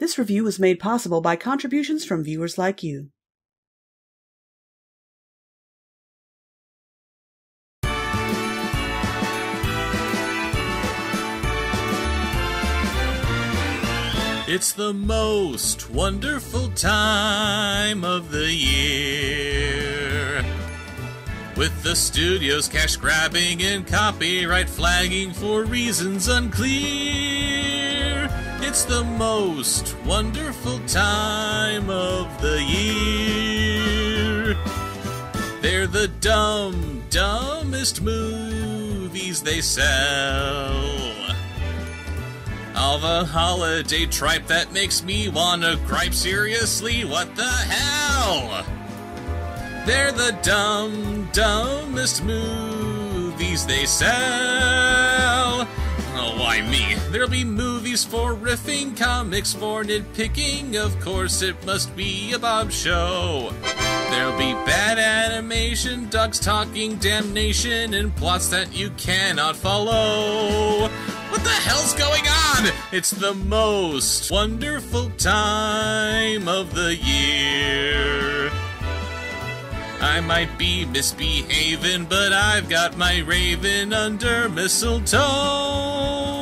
This review was made possible by contributions from viewers like you. It's the most wonderful time of the year. With the studio's cash grabbing and copyright flagging for reasons unclear. It's the most wonderful time of the year. They're the dumb, dumbest movies they sell. All the holiday tripe that makes me wanna gripe seriously, what the hell? They're the dumb, dumbest movies they sell. Why me? There'll be movies for riffing, comics for nitpicking, of course it must be a Bobsheaux. There'll be bad animation, ducks talking damnation, and plots that you cannot follow. What the hell's going on? It's the most wonderful time of the year. I might be misbehaving, but I've got my raven under mistletoe.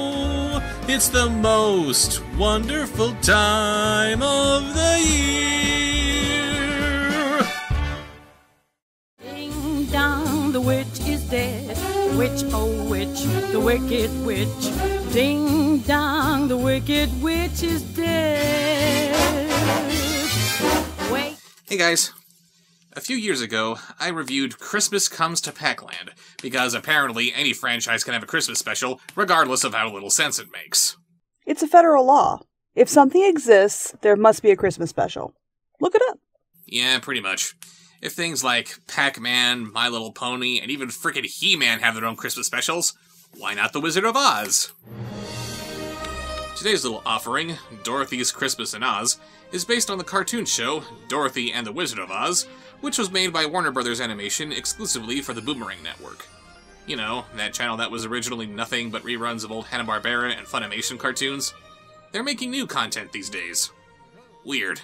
It's the most wonderful time of the year. Ding dong, the witch is dead. Witch, oh witch, the wicked witch. Ding dong, the wicked witch is dead. Wait. Hey guys. A few years ago, I reviewed Christmas Comes to Pac-Land, because apparently any franchise can have a Christmas special, regardless of how little sense it makes. It's a federal law. If something exists, there must be a Christmas special. Look it up. Yeah, pretty much. If things like Pac-Man, My Little Pony, and even frickin' He-Man have their own Christmas specials, why not The Wizard of Oz? Today's little offering, Dorothy's Christmas in Oz, is based on the cartoon show Dorothy and the Wizard of Oz, which was made by Warner Brothers Animation exclusively for the Boomerang Network. You know, that channel that was originally nothing but reruns of old Hanna-Barbera and Funimation cartoons. They're making new content these days. Weird.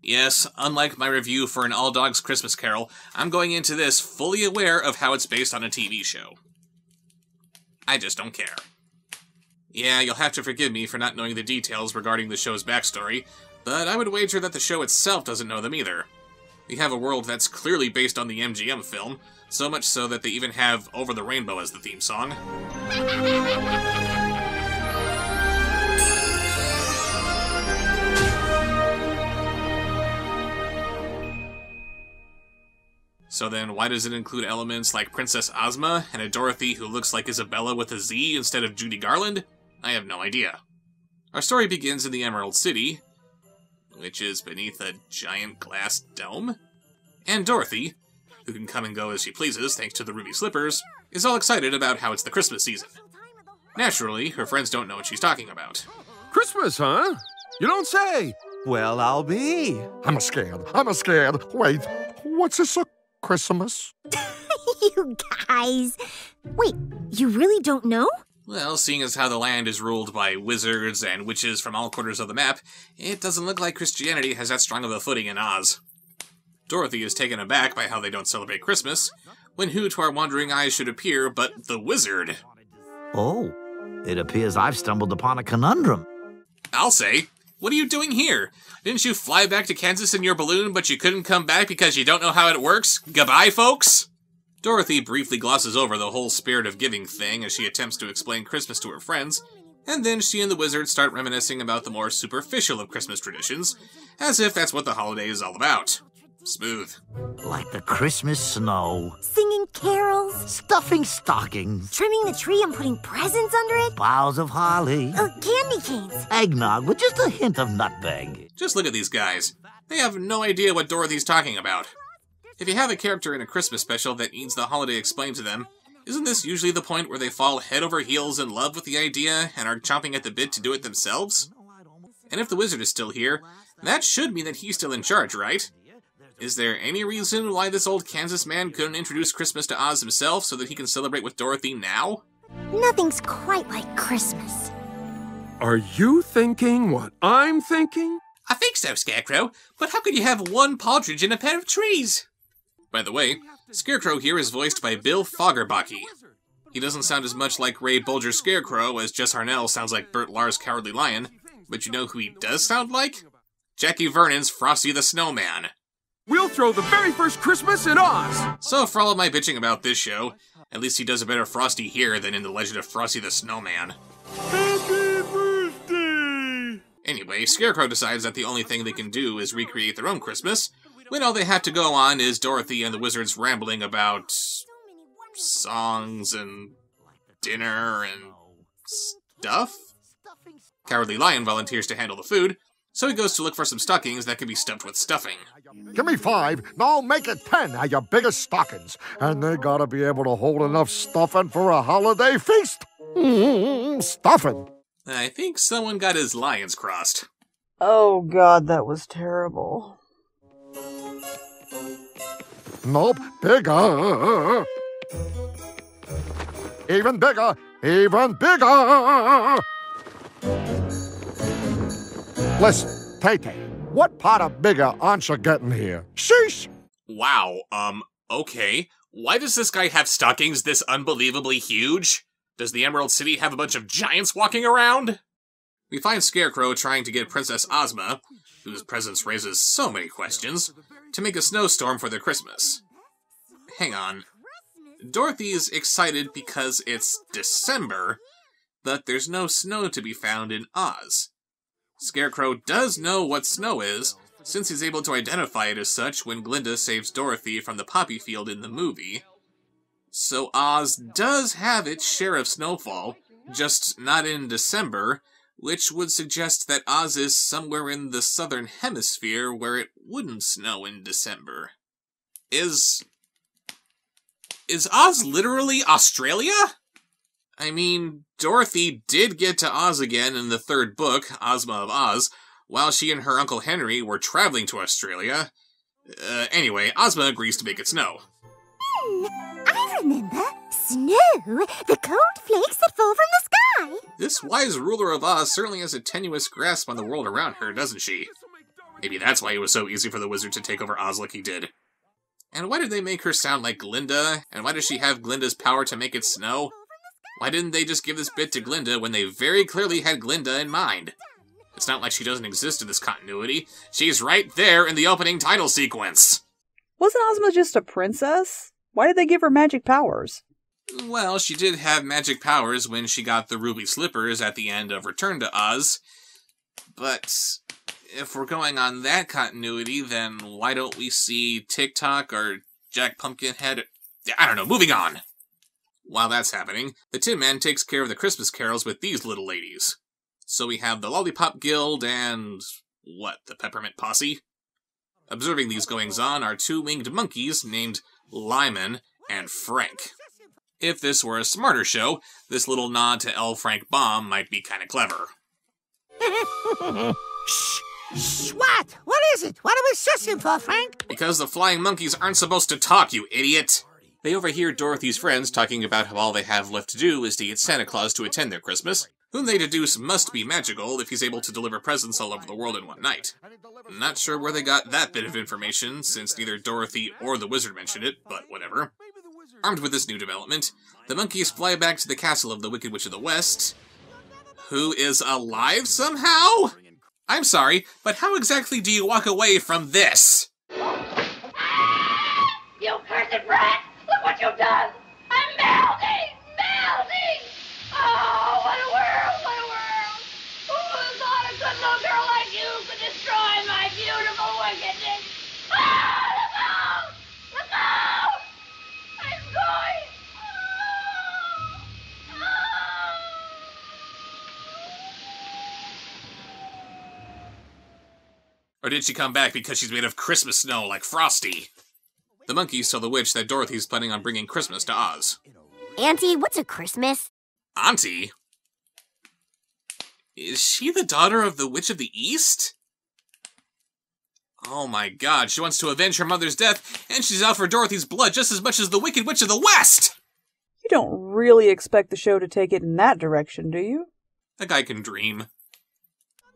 Yes, unlike my review for an All Dogs Christmas Carol, I'm going into this fully aware of how it's based on a TV show. I just don't care. Yeah, you'll have to forgive me for not knowing the details regarding the show's backstory, but I would wager that the show itself doesn't know them either. We have a world that's clearly based on the MGM film, so much so that they even have Over the Rainbow as the theme song. So then, why does it include elements like Princess Ozma and a Dorothy who looks like Isabella with a Z instead of Judy Garland? I have no idea. Our story begins in the Emerald City, which is beneath a giant glass dome. And Dorothy, who can come and go as she pleases thanks to the ruby slippers, is all excited about how it's the Christmas season. Naturally, her friends don't know what she's talking about. Christmas, huh? You don't say. Well, I'll be. I'm a scared. I'm a scared. Wait, what's this a Christmas? you guys. Wait, you really don't know? Well, seeing as how the land is ruled by wizards and witches from all quarters of the map, it doesn't look like Christianity has that strong of a footing in Oz. Dorothy is taken aback by how they don't celebrate Christmas, when who to our wandering eyes should appear but the wizard? Oh, it appears I've stumbled upon a conundrum. I'll say. What are you doing here? Didn't you fly back to Kansas in your balloon, but you couldn't come back because you don't know how it works? Goodbye, folks! Dorothy briefly glosses over the whole spirit of giving thing as she attempts to explain Christmas to her friends, and then she and the wizard start reminiscing about the more superficial of Christmas traditions, as if that's what the holiday is all about. Smooth. Like the Christmas snow, Singing carols, stuffing stockings, trimming the tree and putting presents under it, boughs of holly, uh, candy canes. eggnog with just a hint of nutmeg. Just look at these guys. They have no idea what Dorothy's talking about. If you have a character in a Christmas special that needs the holiday explained to them, isn't this usually the point where they fall head over heels in love with the idea and are chomping at the bit to do it themselves? And if the wizard is still here, that should mean that he's still in charge, right? Is there any reason why this old Kansas man couldn't introduce Christmas to Oz himself so that he can celebrate with Dorothy now? Nothing's quite like Christmas. Are you thinking what I'm thinking? I think so, Scarecrow, but how could you have one partridge in a pair of trees? By the way, Scarecrow here is voiced by Bill Fagerbakke. He doesn't sound as much like Ray Bolger Scarecrow as Jess Harnell sounds like Bert Lahr's Cowardly Lion, but you know who he does sound like? Jackie Vernon's Frosty the Snowman. We'll throw the very first Christmas in Oz! So, for all of my bitching about this show, at least he does a better Frosty here than in The Legend of Frosty the Snowman. Happy birthday! Anyway, Scarecrow decides that the only thing they can do is recreate their own Christmas, when all they have to go on is Dorothy and the wizards rambling about songs and dinner and stuff. Cowardly Lion volunteers to handle the food, so he goes to look for some stockings that can be stuffed with stuffing. Give me five, and I'll make it ten of your biggest stockings. And they gotta be able to hold enough stuffing for a holiday feast. Mm, stuffing. I think someone got his lions crossed. Oh god, that was terrible. Nope, bigger. Even bigger, even bigger. Listen, Tay-Tay, what part of bigger aren't you getting here? Sheesh! Wow, um, okay. Why does this guy have stockings this unbelievably huge? Does the Emerald City have a bunch of giants walking around? We find Scarecrow trying to get Princess Ozma, whose presence raises so many questions, to make a snowstorm for their Christmas. Hang on. Dorothy's excited because it's December, but there's no snow to be found in Oz. Scarecrow does know what snow is, since he's able to identify it as such when Glinda saves Dorothy from the poppy field in the movie. So Oz does have its share of snowfall, just not in December, which would suggest that Oz is somewhere in the southern hemisphere where it wouldn't snow in December. Is. Is Oz literally Australia? I mean, Dorothy did get to Oz again in the third book, Ozma of Oz, while she and her Uncle Henry were traveling to Australia. Uh, anyway, Ozma agrees to make it snow. Hmm, I remember. Snow, the cold flakes that fall from the sky. This wise ruler of Oz certainly has a tenuous grasp on the world around her, doesn't she? Maybe that's why it was so easy for the wizard to take over Oz like he did. And why did they make her sound like Glinda? And why does she have Glinda's power to make it snow? Why didn't they just give this bit to Glinda when they very clearly had Glinda in mind? It's not like she doesn't exist in this continuity. She's right there in the opening title sequence. Wasn't Ozma just a princess? Why did they give her magic powers? Well, she did have magic powers when she got the ruby slippers at the end of Return to Oz. But if we're going on that continuity, then why don't we see Tik-Tok or Jack Pumpkinhead? I don't know, moving on. While that's happening, the Tin Man takes care of the Christmas carols with these little ladies. So we have the Lollipop Guild and. what, the Peppermint Posse? Observing these goings on are two winged monkeys named Lyman and Frank. If this were a smarter show, this little nod to L. Frank Baum might be kinda clever. Shh! Shh! What? What is it? What are we shushing for, Frank? Because the flying monkeys aren't supposed to talk, you idiot! They overhear Dorothy's friends talking about how all they have left to do is to get Santa Claus to attend their Christmas, whom they deduce must be magical if he's able to deliver presents all over the world in one night. Not sure where they got that bit of information, since neither Dorothy or the wizard mentioned it, but whatever. Armed with this new development, the monkeys fly back to the castle of the Wicked Witch of the West, who is alive somehow? I'm sorry, but how exactly do you walk away from this? You cursed brat! Look what you've done! I'm melting! Melting! Oh, what a world! Did she come back because she's made of Christmas snow like Frosty? The monkeys tell the witch that Dorothy's planning on bringing Christmas to Oz. Auntie, what's a Christmas? Auntie? Is she the daughter of the Witch of the East? Oh my god, she wants to avenge her mother's death, and she's out for Dorothy's blood just as much as the Wicked Witch of the West! You don't really expect the show to take it in that direction, do you? A guy can dream.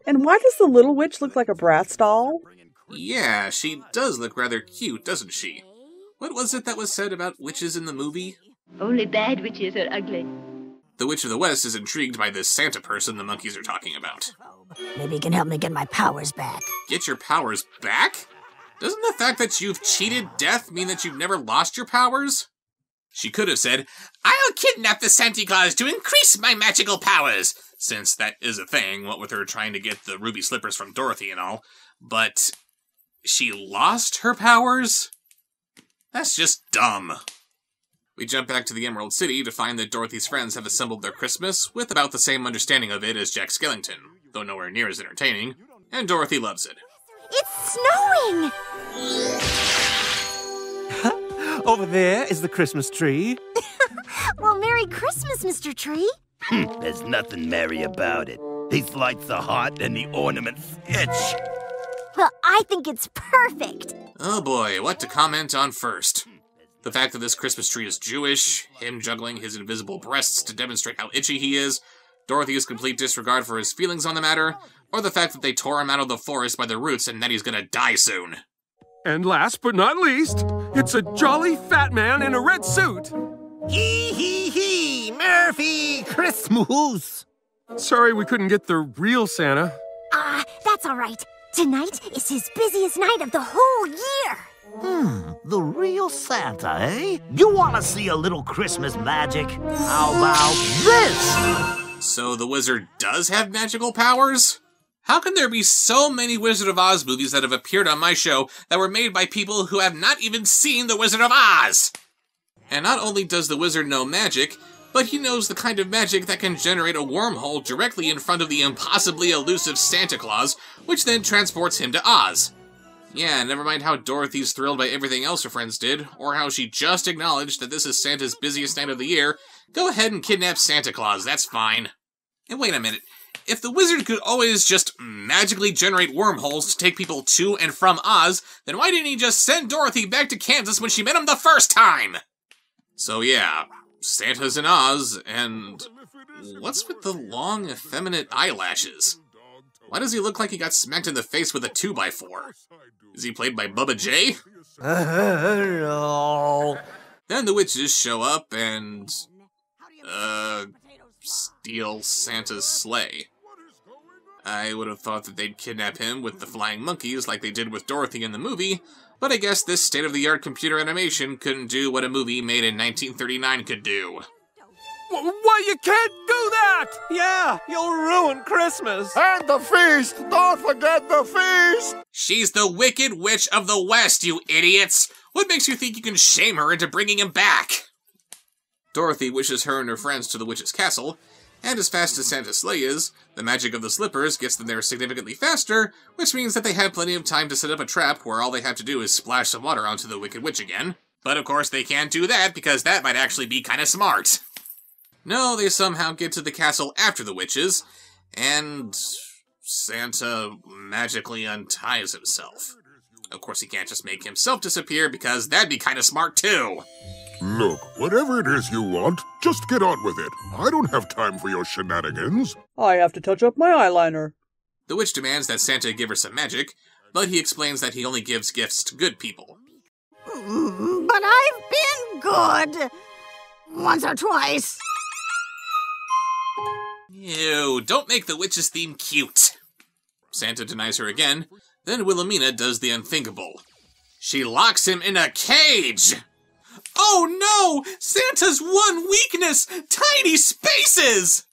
And why does the little witch look like a Bratz doll? Yeah, she does look rather cute, doesn't she? What was it that was said about witches in the movie? Only bad witches are ugly. The Witch of the West is intrigued by this Santa person the monkeys are talking about. Maybe you can help me get my powers back. Get your powers back? Doesn't the fact that you've cheated death mean that you've never lost your powers? She could have said, I'll kidnap the Santa Claus to increase my magical powers, since that is a thing, what with her trying to get the ruby slippers from Dorothy and all. But she lost her powers? That's just dumb. We jump back to the Emerald City to find that Dorothy's friends have assembled their Christmas with about the same understanding of it as Jack Skellington, though nowhere near as entertaining, and Dorothy loves it. It's snowing! Over there is the Christmas tree. Well, Merry Christmas, Mr. Tree. Hmm, there's nothing merry about it. These lights are hot and the ornaments itch. Well, I think it's perfect. Oh boy, what to comment on first? The fact that this Christmas tree is Jewish, him juggling his invisible breasts to demonstrate how itchy he is, Dorothy's complete disregard for his feelings on the matter, or the fact that they tore him out of the forest by the roots and that he's gonna die soon. And last but not least, it's a jolly fat man in a red suit. Hee hee hee! Murphy! Christmas! Sorry we couldn't get the real Santa. Ah, that's all right. Tonight is his busiest night of the whole year. Hmm, the real Santa, eh? You want to see a little Christmas magic? How about this? So the wizard does have magical powers? How can there be so many Wizard of Oz movies that have appeared on my show that were made by people who have not even seen The Wizard of Oz? And not only does the wizard know magic, but he knows the kind of magic that can generate a wormhole directly in front of the impossibly elusive Santa Claus, which then transports him to Oz. Yeah, never mind how Dorothy's thrilled by everything else her friends did, or how she just acknowledged that this is Santa's busiest night of the year. Go ahead and kidnap Santa Claus, that's fine. And wait a minute. If the wizard could always just magically generate wormholes to take people to and from Oz, then why didn't he just send Dorothy back to Kansas when she met him the first time? So yeah, Santa's in Oz, and what's with the long, effeminate eyelashes? Why does he look like he got smacked in the face with a 2x4? Is he played by Bubba J? no. Then the witches show up and, uh, steal Santa's sleigh. I would have thought that they'd kidnap him with the flying monkeys like they did with Dorothy in the movie, but I guess this state-of-the-art computer animation couldn't do what a movie made in 1939 could do. Why you can't do that? Yeah, you'll ruin Christmas. And the feast! Don't forget the feast! She's the Wicked Witch of the West, you idiots! What makes you think you can shame her into bringing him back? Dorothy wishes her and her friends to the witch's castle, and as fast as Santa's sleigh is, the magic of the slippers gets them there significantly faster, which means that they have plenty of time to set up a trap where all they have to do is splash some water onto the Wicked Witch again. But of course they can't do that because that might actually be kinda smart. No, they somehow get to the castle after the witches, and Santa magically unties himself. Of course, he can't just make himself disappear because that'd be kind of smart too. Look, whatever it is you want, just get on with it. I don't have time for your shenanigans. I have to touch up my eyeliner. The witch demands that Santa give her some magic, but he explains that he only gives gifts to good people. But I've been good. Once or twice. Ew, don't make the witch's theme cute. Santa denies her again, then Wilhelmina does the unthinkable. She locks him in a cage! Oh no! Santa's one weakness! Tiny spaces!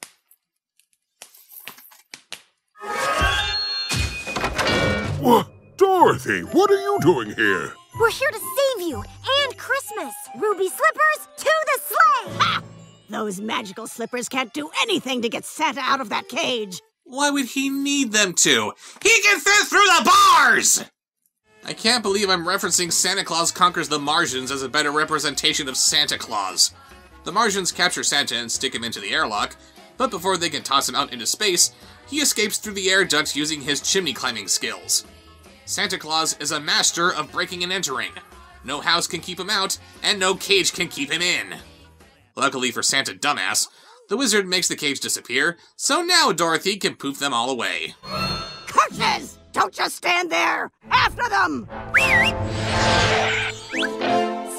What? Dorothy, what are you doing here? We're here to save you and Christmas. Ruby slippers to the sleigh. Ha! Those magical slippers can't do anything to get Santa out of that cage. Why would he need them to? He can fit through the bars! I can't believe I'm referencing Santa Claus Conquers the Martians as a better representation of Santa Claus. The Martians capture Santa and stick him into the airlock, but before they can toss him out into space, he escapes through the air duct using his chimney climbing skills. Santa Claus is a master of breaking and entering. No house can keep him out, and no cage can keep him in. Luckily for Santa Dumbass, the wizard makes the cage disappear, so now Dorothy can poof them all away. Curses! Don't just stand there! After them!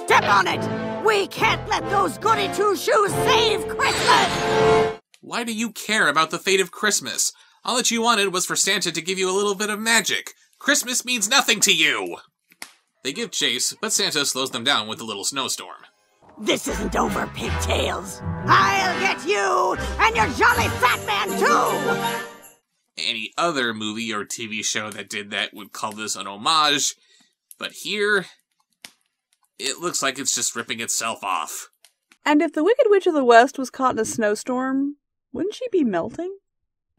Step on it! We can't let those goody two shoes save Christmas! Why do you care about the fate of Christmas? All that you wanted was for Santa to give you a little bit of magic. Christmas means nothing to you! They give chase, but Santa slows them down with a little snowstorm. This isn't over, pigtails! I'll get you and your jolly fat man too! Any other movie or TV show that did that would call this an homage, but here, it looks like it's just ripping itself off. And if the Wicked Witch of the West was caught in a snowstorm, wouldn't she be melting?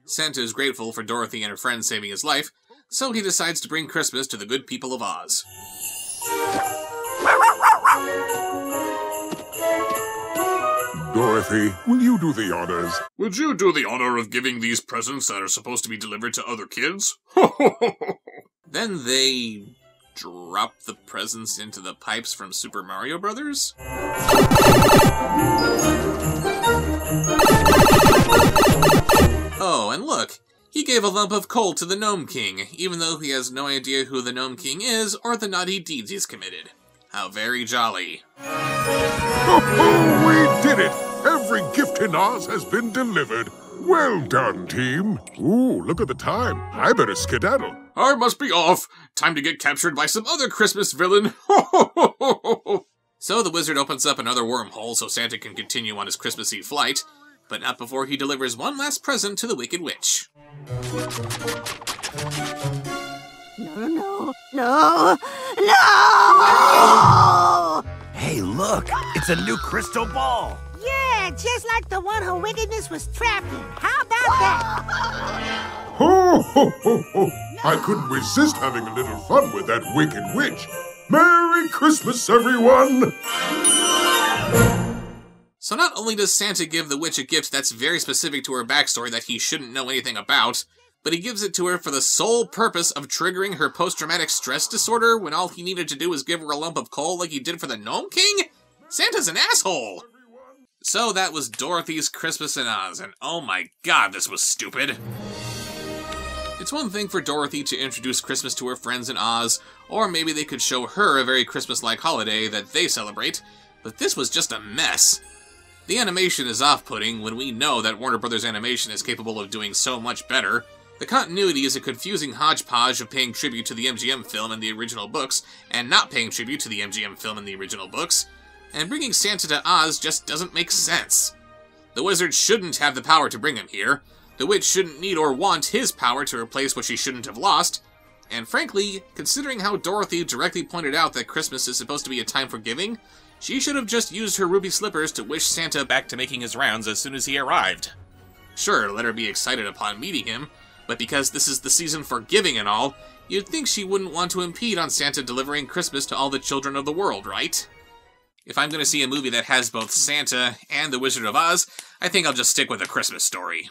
Santa is grateful for Dorothy and her friends saving his life, so he decides to bring Christmas to the good people of Oz. Dorothy, will you do the honors? Would you do the honor of giving these presents that are supposed to be delivered to other kids? then they drop the presents into the pipes from Super Mario Brothers? Oh, and look, he gave a lump of coal to the Gnome King, even though he has no idea who the Gnome King is or the naughty deeds he's committed. How very jolly. Oh, we did it! Every gift in Oz has been delivered. Well done, team. Ooh, look at the time. I better skedaddle. I must be off. Time to get captured by some other Christmas villain. so the wizard opens up another wormhole so Santa can continue on his Christmas Eve flight, but not before he delivers one last present to the Wicked Witch. No, no, no, no! Hey, look! It's a new crystal ball! Yeah, just like the one her wickedness was trapped in. How about that? Ho, ho, ho, ho! I couldn't resist having a little fun with that wicked witch. Merry Christmas, everyone! So not only does Santa give the witch a gift that's very specific to her backstory that he shouldn't know anything about, but he gives it to her for the sole purpose of triggering her post-traumatic stress disorder when all he needed to do was give her a lump of coal like he did for the Gnome King? Santa's an asshole! So that was Dorothy's Christmas in Oz, and oh my god, this was stupid. It's one thing for Dorothy to introduce Christmas to her friends in Oz, or maybe they could show her a very Christmas-like holiday that they celebrate, but this was just a mess. The animation is off-putting when we know that Warner Brothers Animation is capable of doing so much better. The continuity is a confusing hodgepodge of paying tribute to the MGM film in the original books, and not paying tribute to the MGM film in the original books, and bringing Santa to Oz just doesn't make sense. The wizard shouldn't have the power to bring him here, the witch shouldn't need or want his power to replace what she shouldn't have lost, and frankly, considering how Dorothy directly pointed out that Christmas is supposed to be a time for giving, she should have just used her ruby slippers to wish Santa back to making his rounds as soon as he arrived. Sure, let her be excited upon meeting him, but because this is the season for giving and all, you'd think she wouldn't want to impede on Santa delivering Christmas to all the children of the world, right? If I'm going to see a movie that has both Santa and the Wizard of Oz, I think I'll just stick with a Christmas story.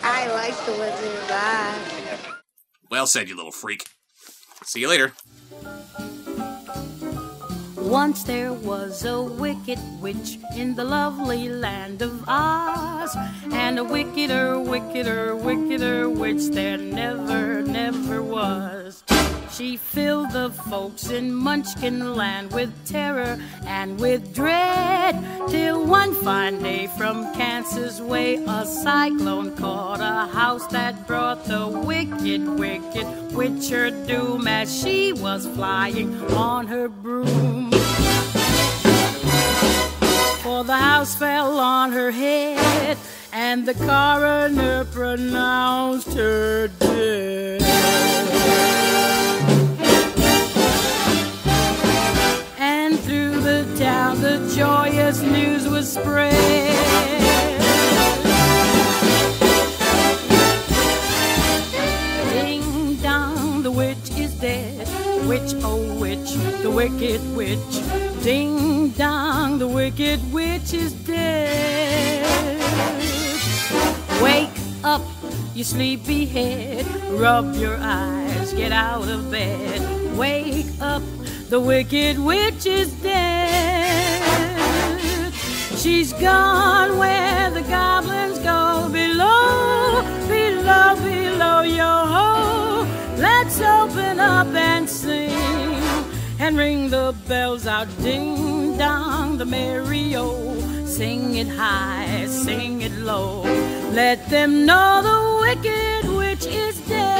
I like the Wizard of Oz. Well said, you little freak. See you later. Once there was a wicked witch in the lovely land of Oz, and a wickeder, wickeder, wickeder witch there never, never was. She filled the folks in Munchkin land with terror and with dread, till one fine day from Kansas way a cyclone caught a house that brought the wicked, wicked witch her doom as she was flying on her broom for the house fell on her head, and the coroner pronounced her dead. Joyous news was spread. Ding dong, the witch is dead. Witch, oh witch, the wicked witch. Ding dong, the wicked witch is dead. Wake up, you sleepy head. Rub your eyes, get out of bed. Wake up, the wicked witch is dead. She's gone where the goblins go below, below, below, yo ho. Let's open up and sing and ring the bells out, ding dong, the merry o. Sing it high, sing it low. Let them know the wicked witch is dead.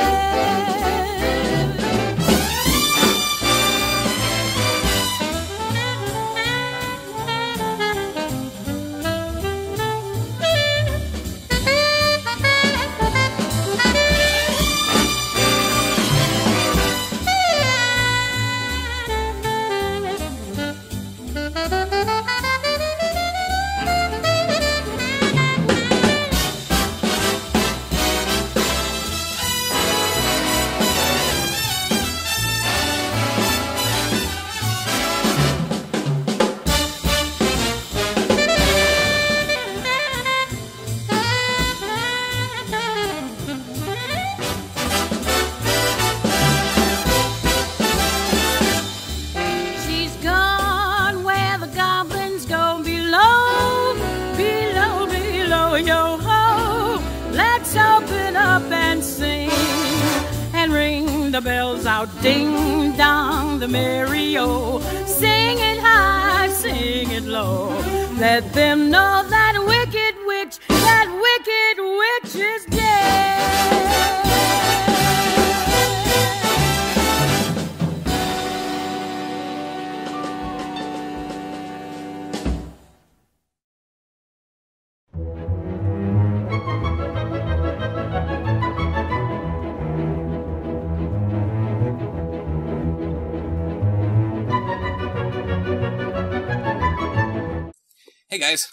Guys,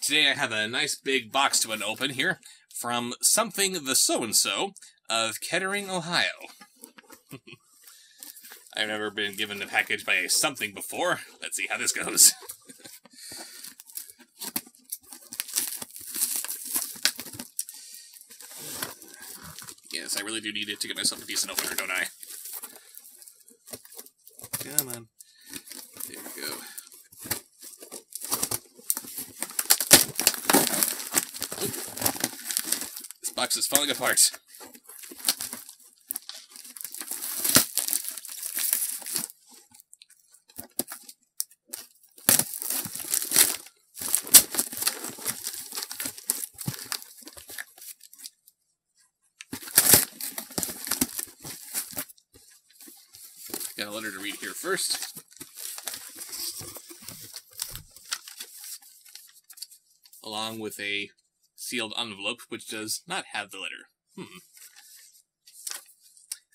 today I have a nice big box to open here from Something the So and So of Kettering, Ohio. I've never been given a package by a something before. Let's see how this goes. yes, I really do need it to get myself a decent opener, don't I? Come on. There we go. Box is falling apart. Got a letter to read here first. Along with a sealed envelope, which does not have the letter. Hmm.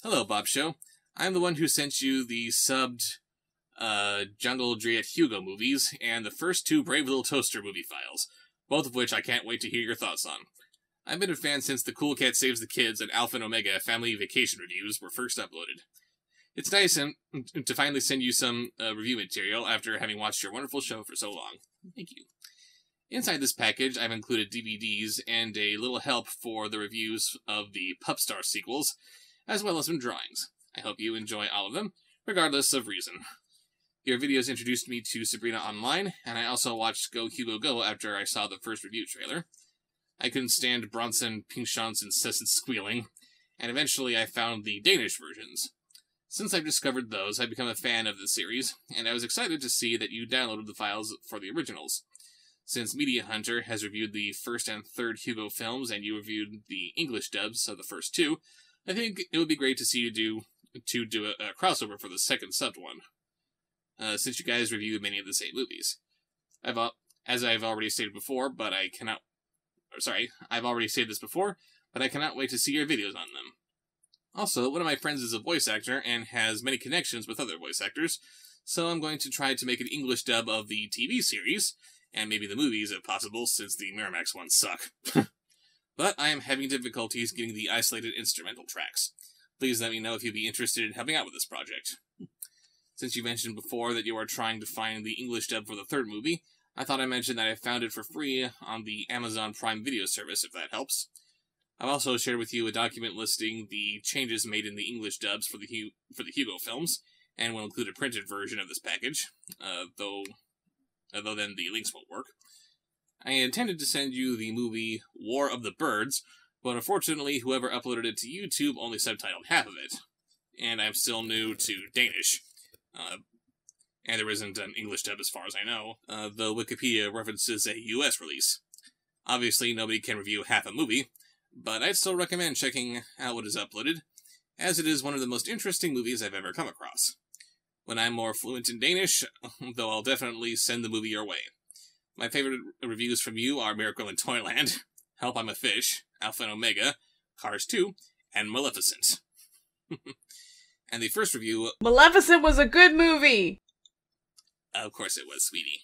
Hello, Bobsheaux. I'm the one who sent you the subbed uh, Jungledyret Hugo movies and the first two Brave Little Toaster movie files, both of which I can't wait to hear your thoughts on. I've been a fan since the Cool Cat Saves the Kids and Alpha and Omega Family Vacation reviews were first uploaded. It's nice um, to finally send you some uh, review material after having watched your wonderful show for so long. Thank you. Inside this package, I've included DVDs and a little help for the reviews of the Pupstar sequels, as well as some drawings. I hope you enjoy all of them, regardless of reason. Your videos introduced me to Sabrina Online, and I also watched Go Hugo Go after I saw the first review trailer. I couldn't stand Bronson Pinchot's incessant squealing, and eventually I found the Danish versions. Since I've discovered those, I've become a fan of the series, and I was excited to see that you downloaded the files for the originals. Since Media Hunter has reviewed the first and third Hugo films, and you reviewed the English dubs of the first two, I think it would be great to see you do to do a, a crossover for the second subbed one. Uh, since you guys reviewed many of the same movies, I've as I've already stated before, but I cannot. Or sorry, I've already stated this before, but I cannot wait to see your videos on them. Also, one of my friends is a voice actor and has many connections with other voice actors, so I'm going to try to make an English dub of the TV series, and maybe the movies if possible, since the Miramax ones suck. but I am having difficulties getting the isolated instrumental tracks. Please let me know if you'd be interested in helping out with this project. Since you mentioned before that you are trying to find the English dub for the third movie, I thought I mentioned that I found it for free on the Amazon Prime Video service, if that helps. I've also shared with you a document listing the changes made in the English dubs for the Hu- for the Hugo films, and will include a printed version of this package. Uh, though although then the links won't work. I intended to send you the movie War of the Birds, but unfortunately, whoever uploaded it to YouTube only subtitled half of it, and I'm still new to Danish. Uh, and there isn't an English dub as far as I know, uh, though Wikipedia references a US release. Obviously, nobody can review half a movie, but I'd still recommend checking out what is uploaded, as it is one of the most interesting movies I've ever come across. When I'm more fluent in Danish, though I'll definitely send the movie your way. My favorite reviews from you are Miracle in Toyland, Help I'm a Fish, Alpha and Omega, Cars 2, and Maleficent. and the first review, Maleficent was a good movie. of course it was, sweetie.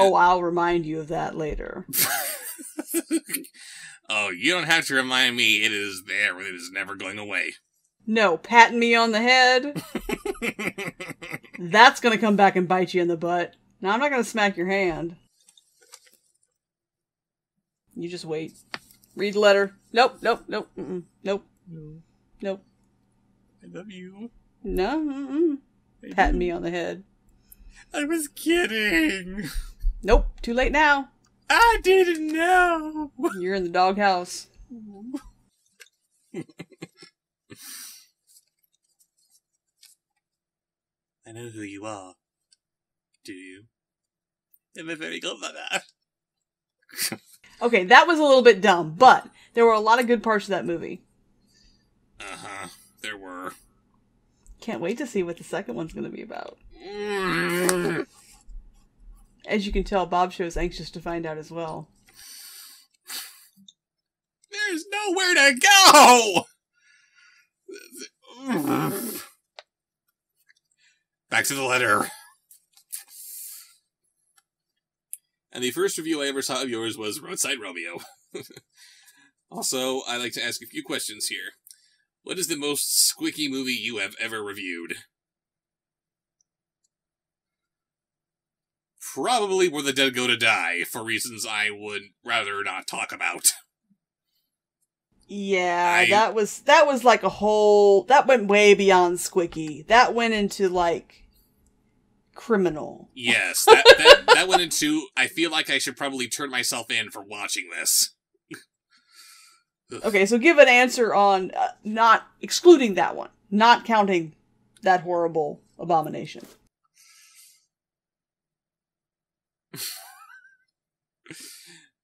Oh, I'll remind you of that later. oh, you don't have to remind me. It is there. It is never going away. No, patting me on the head. That's gonna come back and bite you in the butt. Now I'm not gonna smack your hand. You just wait. Read the letter. Nope, nope, nope, mm-mm, nope, No. nope. I love you. No, mm-mm. patting me on the head. I was kidding. Nope, too late now. I didn't know. You're in the doghouse. who you are. Do you? Am I very good at that? Okay, that was a little bit dumb, but there were a lot of good parts of that movie. Uh huh. There were. Can't wait to see what the second one's going to be about. As you can tell, Bobsheaux is anxious to find out as well. There's nowhere to go! Back to the letter. And the first review I ever saw of yours was Roadside Romeo. also, I like to ask a few questions here. What is the most squeaky movie you have ever reviewed? Probably Where the Dead Go to Die, for reasons I would rather not talk about. Yeah, I- that was that was like a whole that went way beyond squicky. That went into like criminal. Yes, that, that, that went into. I feel like I should probably turn myself in for watching this. Okay, so give an answer on uh, not excluding that one, not counting that horrible abomination.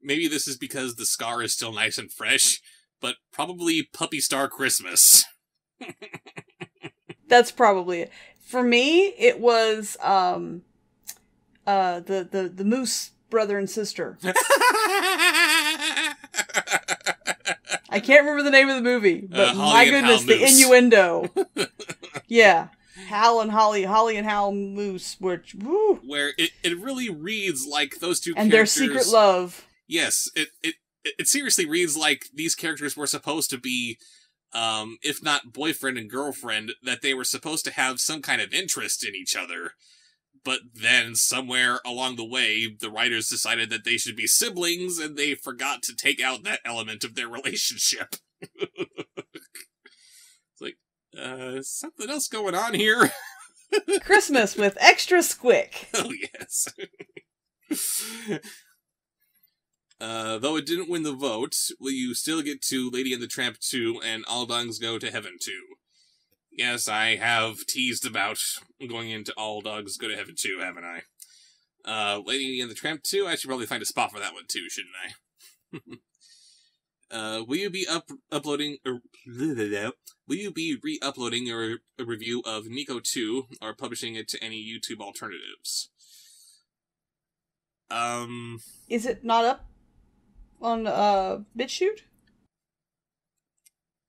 Maybe this is because the scar is still nice and fresh, but probably Puppy Star Christmas. That's probably it. For me, it was um uh the the the moose brother and sister. I can't remember the name of the movie, but Uh, my goodness, the Moose. innuendo. yeah, Hal and Holly, Holly and Hal Moose, which woo, Where it, it really reads like those two and their secret love. Yes, it, it it seriously reads like these characters were supposed to be, um, if not boyfriend and girlfriend, that they were supposed to have some kind of interest in each other. But then somewhere along the way, the writers decided that they should be siblings, and they forgot to take out that element of their relationship. it's like, uh, something else going on here. Christmas with extra squick. Oh yes. uh, though it didn't win the vote, will you still get to Lady and the Tramp 2 and All Dogs Go to Heaven 2? Yes, I have teased about going into All Dogs Go to Heaven 2, haven't I? Uh, Lady and the Tramp 2, I should probably find a spot for that one too, shouldn't I? uh, will you be up uploading or will you be re-uploading a, a review of Niko 2 or publishing it to any YouTube alternatives? Um, Is it not up on uh BitChute?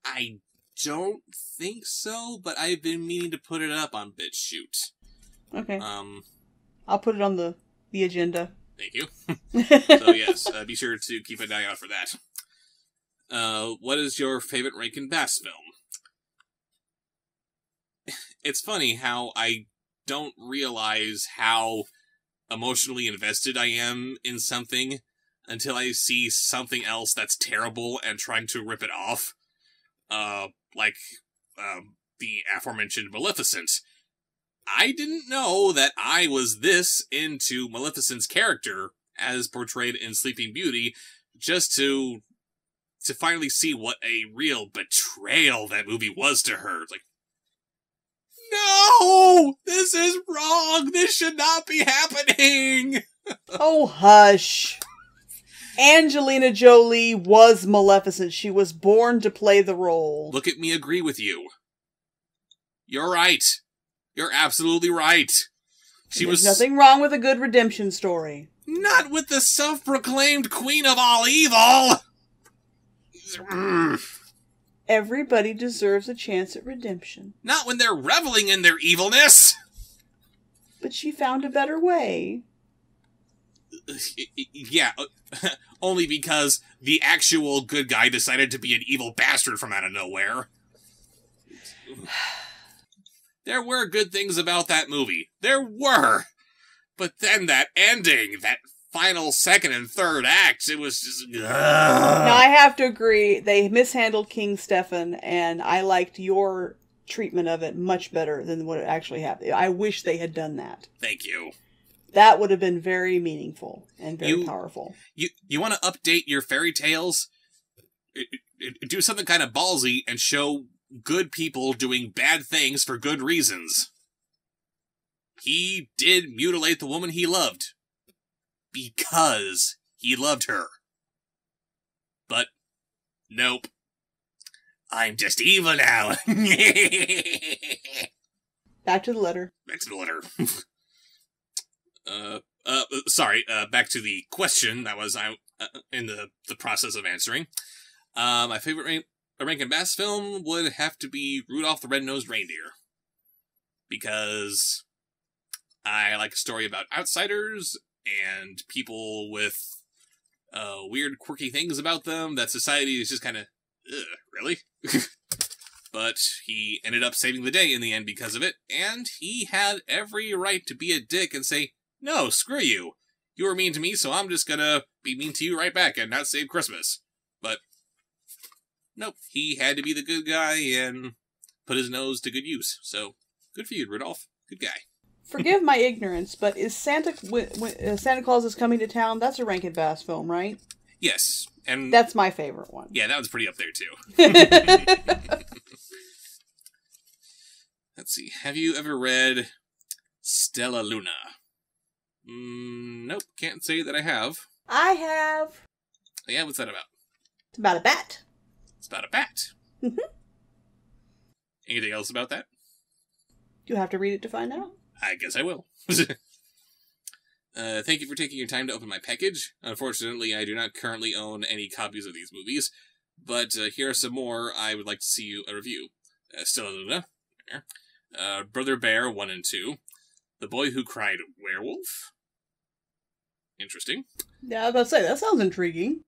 I don't think so, but I've been meaning to put it up on BitChute. Okay, Um, I'll put it on the the agenda. thank you. so yes, uh, be sure to keep an eye out for that. Uh, what is your favorite Rankin Bass film? It's funny how I don't realize how emotionally invested I am in something until I see something else that's terrible and trying to rip it off. Uh, like, um, the aforementioned Maleficent. I didn't know that I was this into Maleficent's character as portrayed in Sleeping Beauty, just to to finally see what a real betrayal that movie was to her. Like, no, this is wrong. This should not be happening. oh, hush. Angelina Jolie was Maleficent. She was born to play the role. Look at me agree with you. You're right. You're absolutely right. She There's was nothing wrong with a good redemption story. not with the self-proclaimed queen of all evil. Mm. Everybody deserves a chance at redemption. Not when they're reveling in their evilness. But she found a better way. Yeah, only because the actual good guy decided to be an evil bastard from out of nowhere. There were good things about that movie. There were. But then that ending, that final second and third acts, it was just. Now I have to agree, they mishandled King Stefan, and I liked your treatment of it much better than what it actually happened. I wish they had done that. Thank you. That would have been very meaningful and very You- powerful. You you want to update your fairy tales? Do something kind of ballsy and show good people doing bad things for good reasons. He did mutilate the woman he loved because he loved her. But nope. I'm just evil now. Back to the letter. back to the letter. uh, uh, sorry. Uh, back to the question that was I uh, in the the process of answering. Uh, my favorite Rank, Rankin Bass film would have to be Rudolph the Red-Nosed Reindeer, because I like a story about outsiders and people with uh, weird, quirky things about them that society is just kind of, really? but he ended up saving the day in the end because of it, and he had every right to be a dick and say, no, screw you. You were mean to me, so I'm just gonna be mean to you right back and not save Christmas. But, nope, he had to be the good guy and put his nose to good use. So, good for you, Rudolph. Good guy. Forgive my ignorance, but is Santa w- w- uh, Santa Claus is coming to town? That's a Rankin Bass film, right? Yes, and That's my favorite one. yeah, that was pretty up there too. Let's see. Have you ever read Stellaluna? Mm, nope, can't say that I have. I have. Yeah, what's that about? It's about a bat. It's about a bat. Mhm. Anything else about that? You have to read it to find out. I guess I will. uh, thank you for taking your time to open my package. Unfortunately, I do not currently own any copies of these movies, but uh, here are some more I would like to see you a review. Uh, Stellaluna, there. uh, Brother Bear 1 and 2, The Boy Who Cried Werewolf. Interesting. Yeah, I was about to say, that sounds intriguing.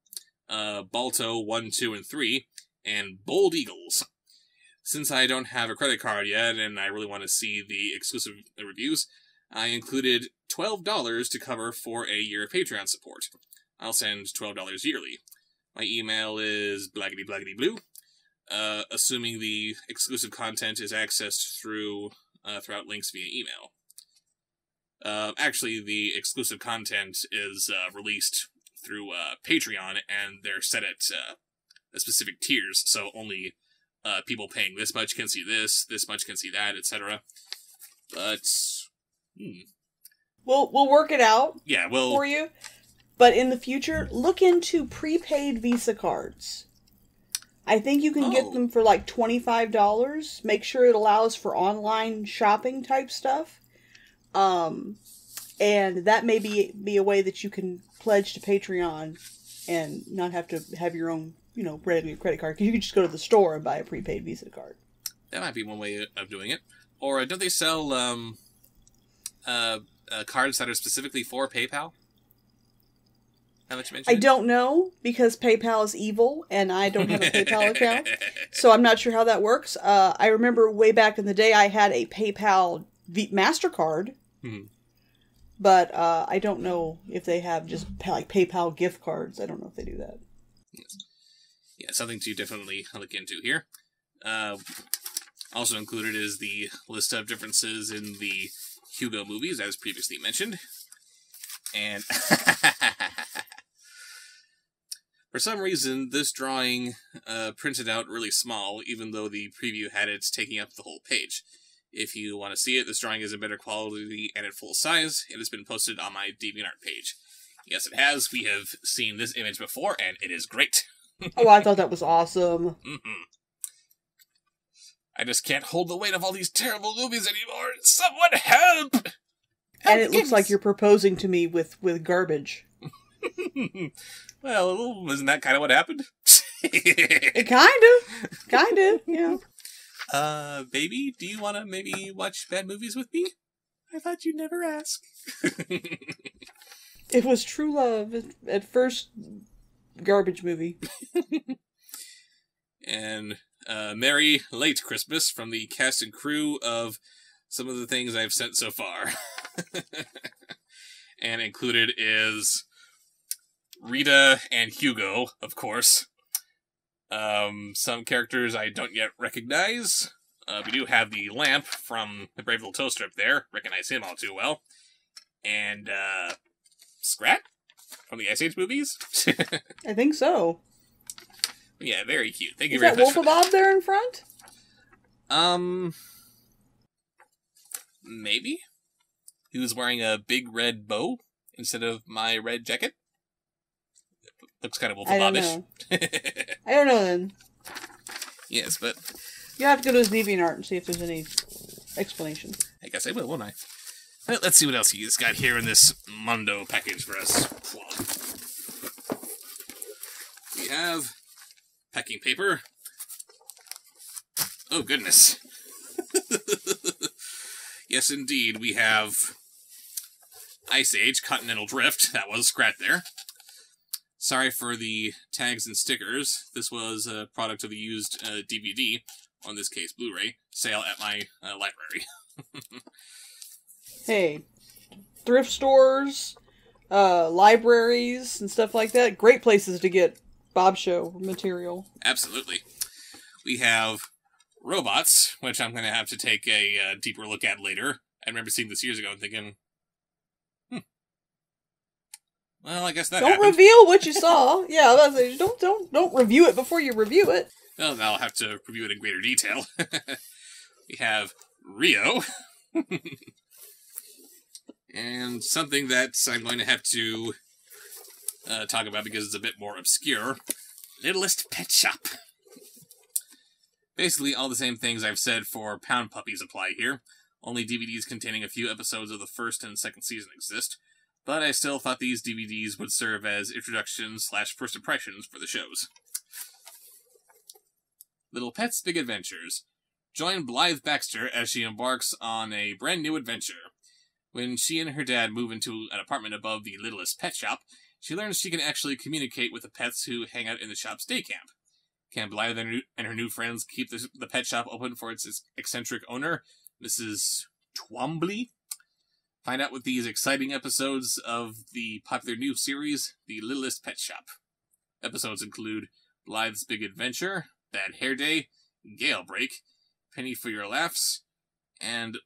uh, Balto 1, 2, and 3, and Bold Eagles. Since I don't have a credit card yet and I really want to see the exclusive reviews, I included $12 to cover for a year of Patreon support. I'll send $12 yearly. My email is blaggity blaggity blue, uh, assuming the exclusive content is accessed through uh, throughout links via email. Uh, actually, the exclusive content is uh, released through uh, Patreon, and they're set at uh, specific tiers, so only uh, people paying this much can see this, this much can see that, etc. But hmm, We'll we'll work it out yeah, well, for you. But in the future, look into prepaid Visa cards. I think you can Oh. get them for like $25. Make sure it allows for online shopping type stuff. Um and that may be be a way that you can pledge to Patreon and not have to have your own, you know, regular credit card. you can just go to the store and buy a prepaid Visa card. that might be one way of doing it. Or uh, don't they sell um, uh, uh, cards that are specifically for PayPal? I don't know because PayPal is evil and I don't have a PayPal account. So I'm not sure how that works. Uh, I remember way back in the day I had a PayPal v- MasterCard, Mhm. but uh, I don't know if they have just pa- like PayPal gift cards. I don't know if they do that. yeah, something to definitely look into here. Uh, Also included is the list of differences in the Hugo movies, as previously mentioned. And for some reason, this drawing uh, printed out really small, even though the preview had it taking up the whole page. If you want to see it, this drawing is in better quality and in full size. It has been posted on my DeviantArt page. Yes, it has. We have seen this image before, and it is great. oh, I thought that was awesome. hmm I just can't hold the weight of all these terrible movies anymore. Someone help! And it looks like you're proposing to me with with garbage. well, isn't that kind of what happened? It kind of, kind of, yeah. Uh, baby, do you want to maybe watch bad movies with me? I thought you'd never ask. It was true love at, at first. Garbage movie. and uh, Merry Late Christmas from the cast and crew of some of the things I've sent so far. and included is Rita and Hugo, of course. Um, some characters I don't yet recognize. Uh, we do have the lamp from the Brave Little Toaster up there. Recognize him all too well. And, uh, Scrat from the Ice Age movies. I think so. yeah, very cute. Thank you very much. Is that for Wolfabob there in front? Um, maybe. He was wearing a big red bow instead of my red jacket. Looks kind of I don't know. I don't know then. yes, but You have to go to his DeviantArt and see if there's any explanation. I guess I will, won't I? Well, let's see what else he's got here in this Mondo package for us. We have packing paper. Oh, goodness. yes, indeed, we have Ice Age, Continental Drift. That was Scrat there. Sorry for the tags and stickers. This was a product of the used uh, DVD, on this case, Blu-ray, sale at my uh, library. Hey, thrift stores, uh, libraries, and stuff like that. Great places to get Bobsheaux material. Absolutely. We have robots, which I'm going to have to take a uh, deeper look at later. I remember seeing this years ago and thinking. Well, I guess that don't happened. reveal what you saw. yeah, I was about to say, don't don't don't review it before you review it. Well, now I'll have to review it in greater detail. we have Rio. and something that I'm going to have to uh, talk about because it's a bit more obscure Littlest Pet Shop. Basically, all the same things I've said for Pound Puppies apply here. Only DVDs containing a few episodes of the first and second season exist, but I still thought these DVDs would serve as introductions slash first impressions for the shows. Little Pets Big Adventures. Join Blythe Baxter as she embarks on a brand new adventure. When she and her dad move into an apartment above the Littlest Pet Shop, she learns she can actually communicate with the pets who hang out in the shop's day camp. Can Blythe and her, new friends keep the, pet shop open for its eccentric owner, Mrs. Twombly? Find out with these exciting episodes of the popular new series, The Littlest Pet Shop. Episodes include Blythe's Big Adventure, Bad Hair Day, Gale Break, Penny for Your Laughs, and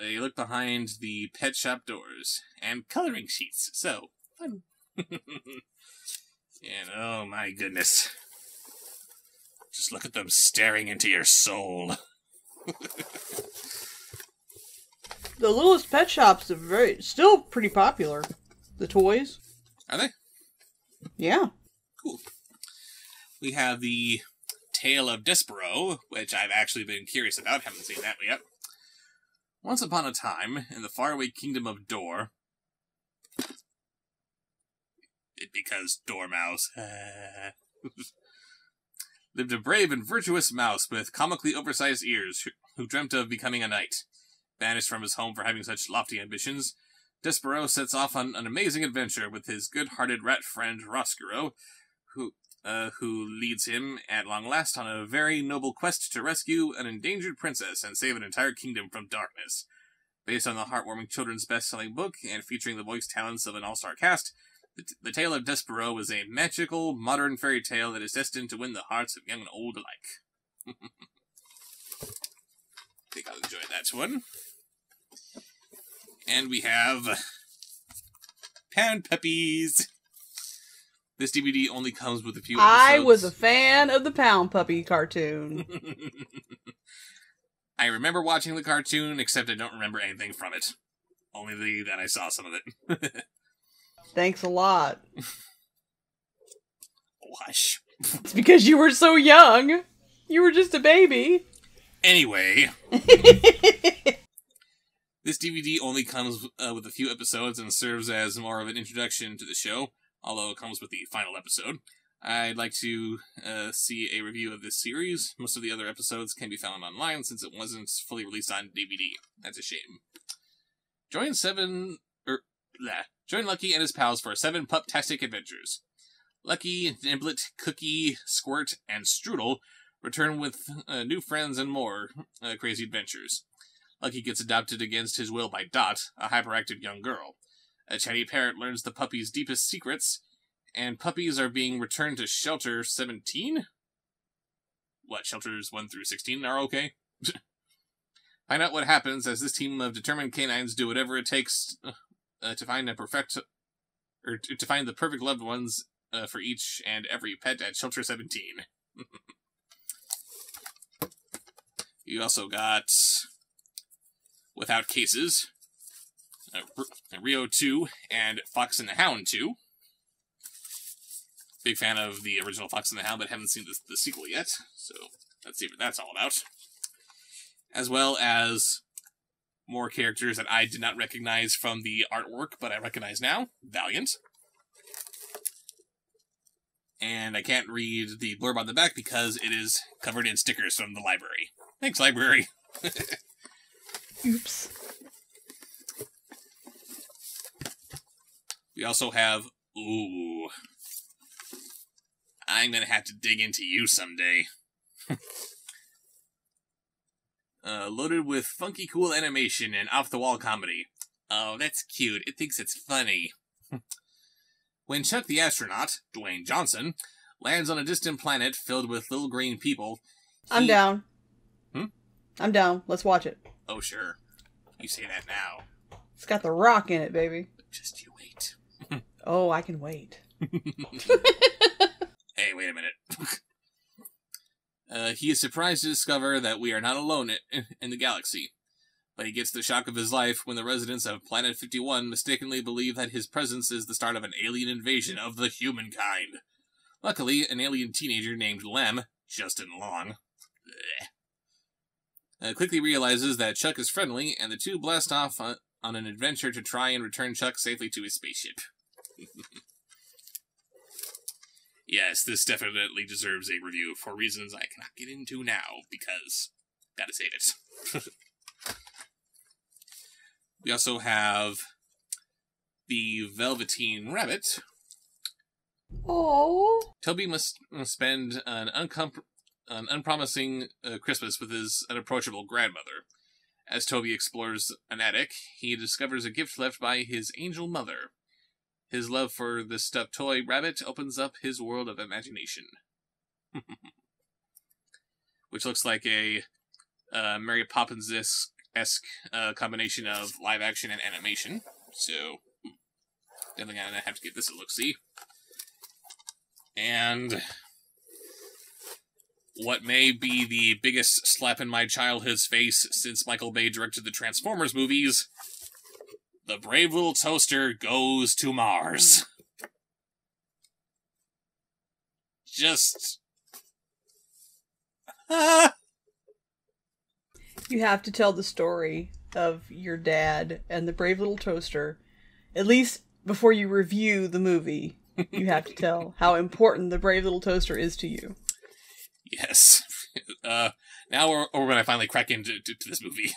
a look behind the pet shop doors, and coloring sheets. So, fun. and oh my goodness. Just look at them staring into your soul. The littlest pet shops are very still pretty popular. The toys. Are they? Yeah. Cool. We have the Tale of Despereaux, which I've actually been curious about, haven't seen that yet. Once upon a time, in the faraway kingdom of Dor, it because Dormouse, lived a brave and virtuous mouse with comically oversized ears who, who dreamt of becoming a knight. Banished from his home for having such lofty ambitions, Despereaux sets off on an amazing adventure with his good-hearted rat friend Roscuro, who uh, who leads him at long last on a very noble quest to rescue an endangered princess and save an entire kingdom from darkness. Based on the heartwarming children's best-selling book and featuring the voice talents of an all-star cast, the, the Tale of Despereaux is a magical, modern fairy tale that is destined to win the hearts of young and old alike. think I'll enjoy that one. And we have Pound Puppies. This DVD only comes with a few I was a fan of the Pound Puppy cartoon. I remember watching the cartoon, except I don't remember anything from it. Only the, that I saw some of it. Thanks a lot. Wash. It's because you were so young. You were just a baby. Anyway, this DVD only comes uh, with a few episodes and serves as more of an introduction to the show, although it comes with the final episode. I'd like to uh, see a review of this series. Most of the other episodes can be found online since it wasn't fully released on DVD. That's a shame. Join seven er, blah. Join Lucky and his pals for seven pup-tastic adventures. Lucky, Niblet, Cookie, Squirt, and Strudel return with uh, new friends and more uh, crazy adventures. Lucky gets adopted against his will by Dot, a hyperactive young girl. A chatty parrot learns the puppy's deepest secrets, and puppies are being returned to Shelter 17? What, Shelters 1 through 16 are okay? Find out what happens as this team of determined canines do whatever it takes uh, to find a perfect, or to, find the perfect loved ones uh, for each and every pet at Shelter 17. you also got Without Cases, uh, R- Rio 2, and Fox and the Hound 2. Big fan of the original Fox and the Hound, but haven't seen the, the sequel yet, so let's see what that's all about. As well as more characters that I did not recognize from the artwork, but I recognize now. Valiant. And I can't read the blurb on the back because it is covered in stickers from the library. Thanks, library. Oops. We also have. Ooh. I'm gonna have to dig into you someday. uh, loaded with funky cool animation and off the wall comedy. Oh, that's cute. It thinks it's funny. when Chuck the astronaut, Dwayne Johnson, lands on a distant planet filled with little green people. I'm down. Hmm? I'm down. Let's watch it. Oh, sure. You say that now. It's got the rock in it, baby. Just you wait. Oh, I can wait. Hey, wait a minute. uh, he is surprised to discover that we are not alone in, in the galaxy. But he gets the shock of his life when the residents of Planet 51 mistakenly believe that his presence is the start of an alien invasion of the humankind. Luckily, an alien teenager named Lem, Justin Long, bleh, uh, quickly realizes that Chuck is friendly, and the two blast off on, on an adventure to try and return Chuck safely to his spaceship. yes, this definitely deserves a review for reasons I cannot get into now because gotta save it. we also have the Velveteen Rabbit. Oh. Toby must spend an, uncom- an unpromising uh, Christmas with his unapproachable grandmother. As Toby explores an attic, he discovers a gift left by his angel mother. His love for the stuffed toy rabbit opens up his world of imagination. Which looks like a uh, Mary Poppins esque uh, combination of live action and animation. So, hmm, definitely gonna have to give this a look see. And what may be the biggest slap in my childhood's face since Michael Bay directed the Transformers movies The Brave Little Toaster Goes to Mars. Just. You have to tell the story of your dad and the brave little toaster. At least before you review the movie, you have to tell how important the brave little toaster is to you. Yes. Uh, now or, or when I finally crack into to, to this movie.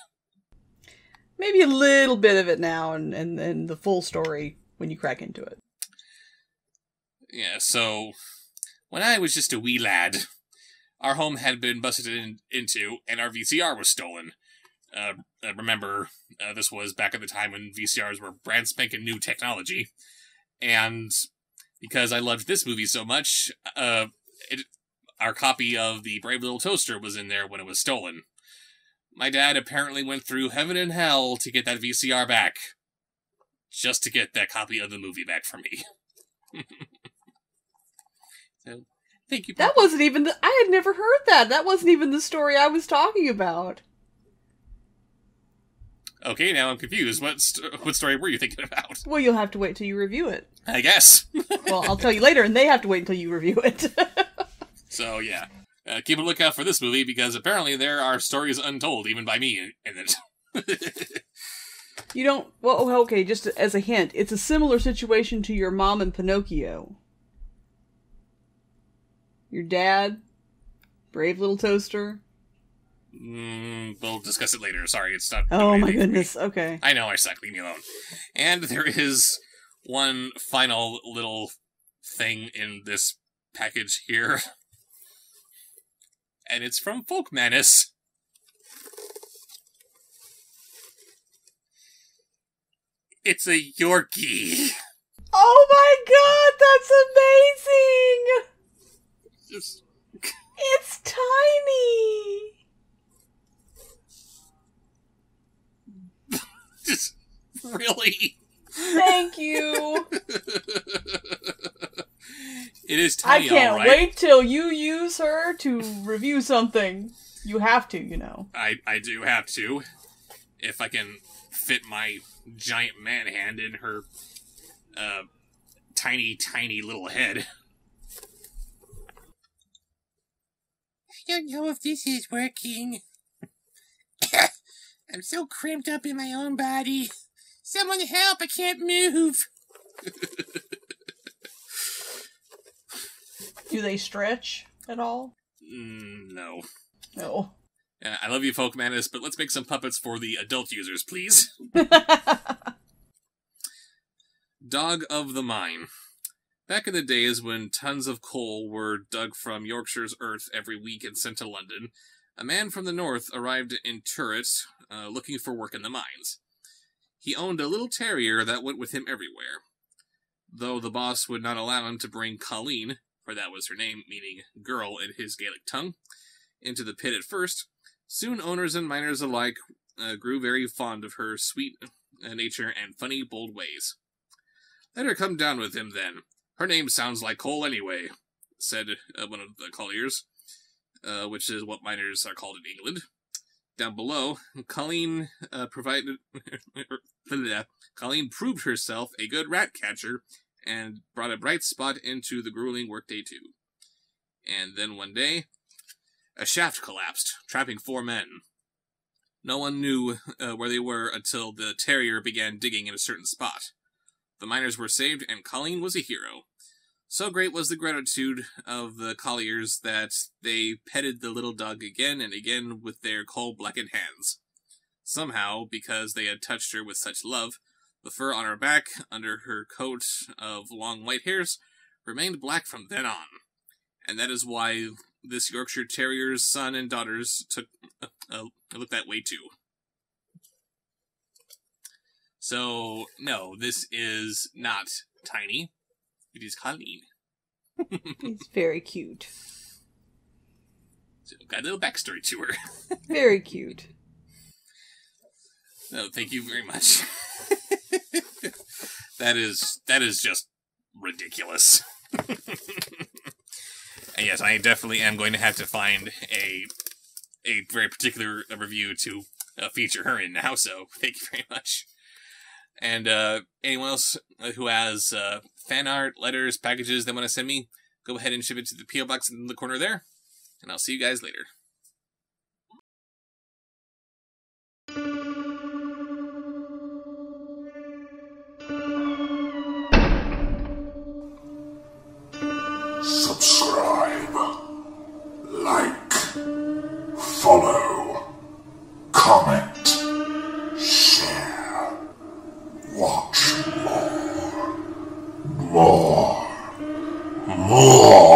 Maybe a little bit of it now and, and, and the full story when you crack into it. Yeah, so when I was just a wee lad, our home had been busted in, into and our VCR was stolen. Uh, uh, remember, uh, this was back at the time when VCRs were brand spanking new technology. And because I loved this movie so much, uh, it, our copy of The Brave Little Toaster was in there when it was stolen. My dad apparently went through heaven and hell to get that VCR back. Just to get that copy of the movie back for me. so, thank you. That wasn't even the. I had never heard that. That wasn't even the story I was talking about. Okay, now I'm confused. What st- what story were you thinking about? Well, you'll have to wait till you review it. I guess. Well, I'll tell you later, and they have to wait until you review it. so yeah, uh, keep a lookout for this movie because apparently there are stories untold, even by me, in it. you don't. Well, okay. Just as a hint, it's a similar situation to your mom and Pinocchio. Your dad, brave little toaster. Mm, we'll discuss it later. Sorry, it's not. Oh my goodness. Okay. I know I suck. Leave me alone. And there is one final little thing in this package here, and it's from Folkmanis. It's a Yorkie. Oh my god, that's amazing! Just It's tiny! Just really. Thank you. It is tiny. I can't all right. wait till you use her to review something. You have to, you know. I I do have to, if I can fit my giant man hand in her, uh, tiny tiny little head. I don't know if this is working. I'm so cramped up in my own body. Someone help, I can't move. Do they stretch at all? Mm, no. No. Uh, I love you, Folkmanis, but let's make some puppets for the adult users, please. Dog of the Mine. Back in the days when tons of coal were dug from Yorkshire's earth every week and sent to London, a man from the north arrived in Turret uh, looking for work in the mines. He owned a little terrier that went with him everywhere. Though the boss would not allow him to bring Colleen, for that was her name, meaning girl in his Gaelic tongue, into the pit at first, soon owners and miners alike uh, grew very fond of her sweet uh, nature and funny, bold ways. Let her come down with him, then. Her name sounds like coal anyway, said uh, one of the colliers, uh, which is what miners are called in England. Down below, Colleen uh, provided. Colleen proved herself a good rat catcher and brought a bright spot into the grueling workday too. And then one day, a shaft collapsed, trapping four men. No one knew uh, where they were until the terrier began digging in a certain spot. The miners were saved, and Colleen was a hero. So great was the gratitude of the colliers that they petted the little dog again and again with their coal blackened hands. Somehow, because they had touched her with such love, the fur on her back, under her coat of long white hairs, remained black from then on. And that is why this Yorkshire Terrier's son and daughters took uh, uh, look that way too. So, no, this is not Tiny. It is Colleen. He's very cute. So, got a little backstory to her. Very cute. No, thank you very much. that is that is just ridiculous. and yes, I definitely am going to have to find a a very particular review to uh, feature her in now. So thank you very much. And uh, anyone else who has uh, fan art, letters, packages they want to send me, go ahead and ship it to the PO box in the corner there. And I'll see you guys later. subscribe, like, follow, comment, share, watch more, more, more.